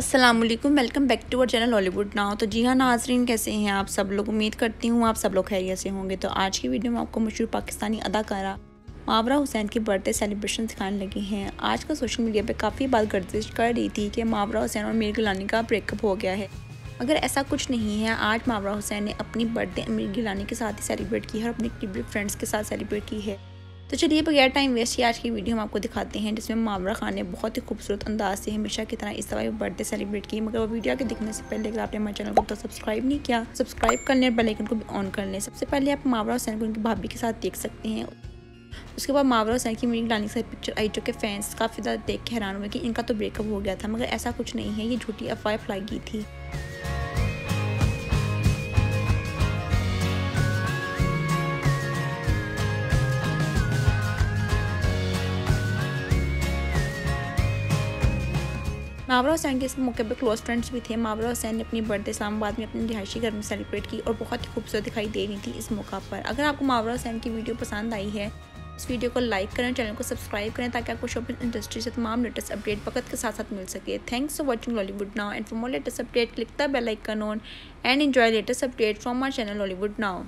Aslam welcome back to our channel Hollywood now तो जी हाँ नाजरीन, कैसे हैं आप? सब लोग उम्मीद करती हूँ आप सब लोग खैरियत से होंगे। तो आज की वीडियो में आपको मशहूर पाकिस्तानी अदाकारा मावरा हुसैन की बर्थडे सेलिब्रेशन दिखाने लगी हैं। आज का सोशल मीडिया पे काफ़ी बात गर्दिश कर रही थी कि मावरा हुसैन और मीर गिलानी का ब्रेकअप हो गया है। अगर ऐसा कुछ नहीं है, आज मावरा हुसैन ने अपनी बर्थडे अमीर गिलानी के साथ ही सेलिब्रेट की है और अपनी फ्रेंड्स के साथ सेलिब्रेट की है। तो चलिए बगैर टाइम वेस्ट किया आज की वीडियो हम आपको दिखाते हैं, जिसमें मामरा खान ने बहुत ही खूबसूरत अंदाज से हमेशा की तरह इस दफ़ा बर्थडे सेलिब्रेट की, मगर वो वीडियो के देखने से पहले, अगर आपने हमारे चैनल को तो सब्सक्राइब नहीं किया सब्सक्राइब कर लें बेलाइकन को भी ऑन कर लें। सबसे पहले आप मावरा हुसैन को उनकी भाभी के साथ देख सकते हैं। उसके बाद मावरा हुसैन की मेरी डालने से पिक्चर आई, जो कि फैंस काफ़ी ज़्यादा देख के हैरान हुए कि इनका तो ब्रेकअप हो गया था, मगर ऐसा कुछ नहीं है, ये झूठी अफवाह फैलाई गई थी। मावरा हुसैन के इस मौके पर क्लोज फ्रेंड्स भी थे। मावरा हुसैन ने अपनी बर्थडे इस्लामाबाद में अपने रिहायशी घर में सेलिब्रेट की और बहुत ही खूबसूरत दिखाई दे रही थी इस मौका पर। अगर आपको मावरा हुसैन की वीडियो पसंद आई है, इस वीडियो को लाइक करें चैनल को सब्सक्राइब करें ताकि आपको शॉपिंग इंडस्ट्री से तमाम लेटेस्ट अपडेट वक्त के साथ साथ मिल सके। Thanks for watching Lollywood now and for more latest update click the bell icon on and enjoy latest update from my channel Lollywood now